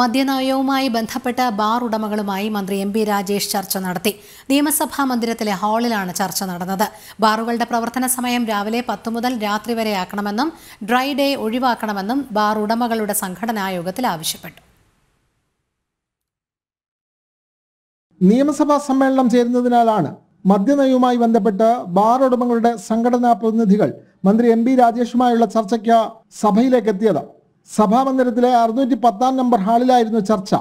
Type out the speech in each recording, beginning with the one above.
മദ്യനയവുമായി ബന്ധപ്പെട്ട് ബാർ ഉടമകളുമായി മന്ത്രി M P Rajesh ചർച്ച നടത്തി. നിയമസഭാ മന്ദിരത്തിലെ ഹാളിലാണ് ചർച്ച നടന്നത്. ബാറുകളുടെ പ്രവർത്തന സമയം രാവിലെ പത്ത് മുതൽ രാത്രി വരെയാക്കണമെന്നും ഡ്രൈ ഡേ ഒഴിവാക്കണമെന്നും ബാർ ഉടമകളുടെ സംഘടനാ യോഗത്തിൽ ആവശ്യപ്പെട്ടു. നിയമസഭാ സമ്മേളനം ചേരുന്നതിനാലാണ് മദ്യനയവുമായി ബന്ധപ്പെട്ട് ബാർ ഉടമകളുടെ സംഘടനാ പ്രതിനിധികൾ മന്ത്രി എം പി രാജേഷുമായുള്ള ചർച്ചയ്ക്ക് സഭയിലേക്ക് എത്തിയത്. സഭാമന്ദിരത്തിലെ അറുന്നൂറ്റി പത്താം നമ്പർ ഹാളിലായിരുന്നു ചർച്ച.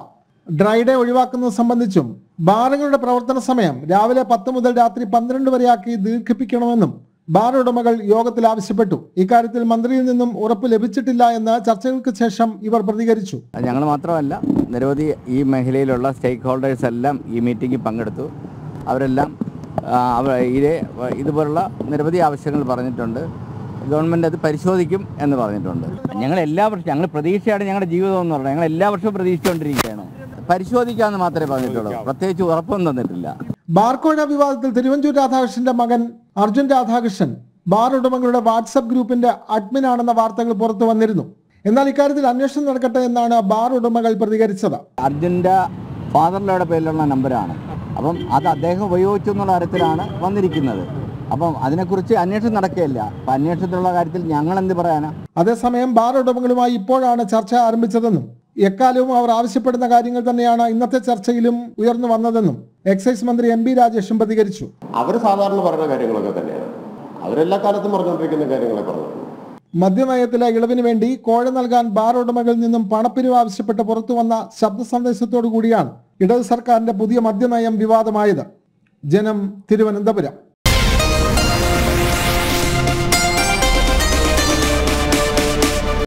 ഡ്രൈഡേ ഒഴിവാക്കുന്നത് സംബന്ധിച്ചും ബാറുകളുടെ പ്രവർത്തന സമയം രാവിലെ പത്ത് മുതൽ രാത്രി പന്ത്രണ്ട് വരെയാക്കി ദീർഘിപ്പിക്കണമെന്നും ബാർ ഉടമകൾ യോഗത്തിൽ ആവശ്യപ്പെട്ടു. ഇക്കാര്യത്തിൽ മന്ത്രിയിൽ നിന്നും ഉറപ്പ് ലഭിച്ചിട്ടില്ല എന്ന് ചർച്ചകൾക്ക് ശേഷം ഇവർ പ്രതികരിച്ചു. ഞങ്ങൾ മാത്രമല്ല നിരവധി ഈ മേഖലയിലുള്ള സ്റ്റേക്ക് ഹോൾഡേഴ്സ് എല്ലാം ഈ മീറ്റിംഗിൽ പങ്കെടുത്തു. അവരെല്ലാം ഇതേ ഇതുപോലുള്ള നിരവധി ആവശ്യങ്ങൾ പറഞ്ഞിട്ടുണ്ട്. ഗവൺമെന്റ് അത് പരിശോധിക്കും എന്ന് പറഞ്ഞിട്ടുണ്ട്. ഞങ്ങൾ എല്ലാ വർഷവും ഞങ്ങൾ പ്രതീക്ഷയാണ് ഞങ്ങളുടെ ജീവിതം എന്ന് പറഞ്ഞാൽ ഞങ്ങൾ എല്ലാ വർഷവും പ്രതീക്ഷിച്ചുകൊണ്ടിരിക്കുകയാണ്. പരിശോധിക്കാമെന്ന് മാത്രമേ പറഞ്ഞിട്ടുള്ളൂ. പ്രത്യേകിച്ച് ഉറപ്പൊന്നും തന്നിട്ടില്ല. ബാർക്കോഴ വിവാദത്തിൽ തിരുവഞ്ചൂർ രാധാകൃഷ്ണന്റെ മകൻ അർജുൻ രാധാകൃഷ്ണൻ ബാർ ഉടമകളുടെ വാട്സപ്പ് ഗ്രൂപ്പിന്റെ അഡ്മിൻ ആണെന്ന വാർത്തകൾ പുറത്തു വന്നിരുന്നു. എന്നാൽ ഇക്കാര്യത്തിൽ അന്വേഷണം നടക്കട്ടെ എന്നാണ് ബാർ ഉടമകൾ പ്രതികരിച്ചത്. അർജുന്റെ ഫാദറിലയുടെ പേരിലുള്ള നമ്പറാണ് അപ്പം അത് അദ്ദേഹം ഉപയോഗിച്ചു എന്നുള്ള തരത്തിലാണ് വന്നിരിക്കുന്നത്. അപ്പം അതിനെക്കുറിച്ച് അന്വേഷണം നടക്കുകയില്ല. അപ്പം അന്വേഷണത്തിലുള്ള കാര്യത്തിൽ ഞങ്ങൾ എന്ത് പറയാനാ? അതേസമയം ബാർ ഉടമകളുമായി ഇപ്പോഴാണ് ചർച്ച ആരംഭിച്ചതെന്നും എക്കാലവും അവർ ആവശ്യപ്പെടുന്ന കാര്യങ്ങൾ തന്നെയാണ് ഇന്നത്തെ ചർച്ചയിലും ഉയർന്നു വന്നതെന്നും എക്സൈസ് മന്ത്രി എം ബി രാജേഷും പ്രതികരിച്ചു. അവർ സാധാരണ പറയുന്ന കാര്യങ്ങളൊക്കെ തന്നെയാണ്. അവരെല്ലാ കാലത്തും പറഞ്ഞുകൊണ്ടിരിക്കുന്ന കാര്യങ്ങളെ പറഞ്ഞു. മദ്യനയത്തിലെ ഇളവിന് വേണ്ടി കോഴ നൽകാൻ ബാർ ഉടമകളിൽ നിന്നും പണപ്പിരിവ് ആവശ്യപ്പെട്ട് പുറത്തു വന്ന ശബ്ദ സന്ദേശത്തോടു കൂടിയാണ് ഇടത് സർക്കാരിന്റെ പുതിയ മദ്യനയം വിവാദമായത്. ജനം തിരുവനന്തപുരം.